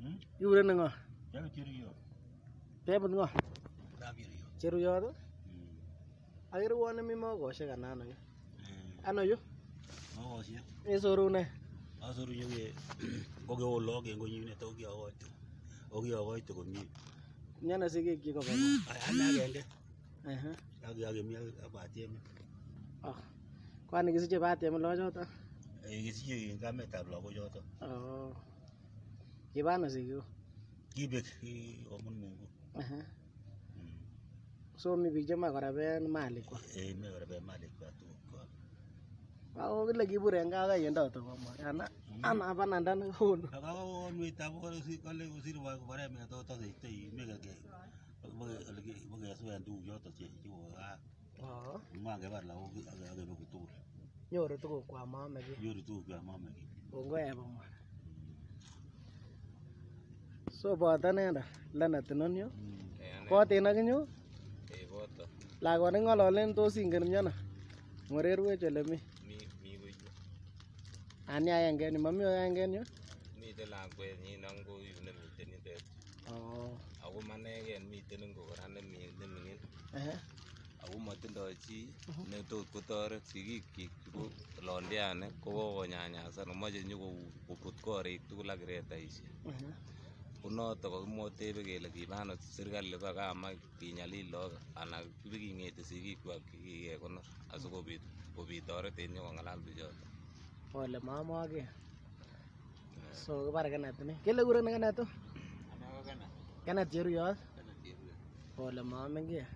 Hmm? Kikuren ngo? Yaga cheruyo. Tebut ngo? Dakiruyo. Cheruyot? Hmm. Akere uwon mi mokoshek anan ano yu? Eh, Ano yu? Mokoshek. Isoru ne? Asoru yoke kokeolok en konyinet ako kiokoite. Ako kiokoite komie. Nyone sigik kobo ngo? Ai, Ane agenge. Ehe. Ak akemi ak batiem. Oh. Kwani kisiche batiem lochoto? Eh, Kisiche kametab lagochoto. Oh. Kibano sikiku. Kibek komun Mungu. Aha. Mm. So mi biik chemoe koraben malikwak. Eh, moe koraben malikwak tugukwak. Ako kile kibur en gaa kayendot komor. Ana hmm. ana bananda nekono. Akawonwech amu kole kosir kobarem metot asektoi mekeke. Mokesuen tuguk chotok chekobo gaa. Oo. Mangebar lagok akebe kotugul. Nyoru tugukwak maame kiy. Nyoru tugukwak maame kiy. Kongoi ebo mwana. So boto nenda Leonard Inonyo. Boten ak inyo. Eh, boto. Lakwani ng'ololen tos ingen miono. Ng'orerwech ole mi. Mi mi koyu. Ani agenge ni mami agenge en yu. Miten lakwenyin ak koyu nemiten yutet. Oo. Ako manegen miten ingo kora nemi neming'in. Ehe. Ako motindoi chi netot kotoret sigikyik chebo londiani kokokonyanyasan moche nyokobut korik tugul ak kiretaisiek. Konotok kokimotebe kele kibano serikali kokamach kinyalil lagok anan kibiking'eti sigikwak chekikekonor asikobit kobit toretet nyokong'alal bichoton. Ole mamoke. So kibare Kenneth ni. Kele kuren Kenneth tu? Kenneth Cheruyot. Ole maame kiy.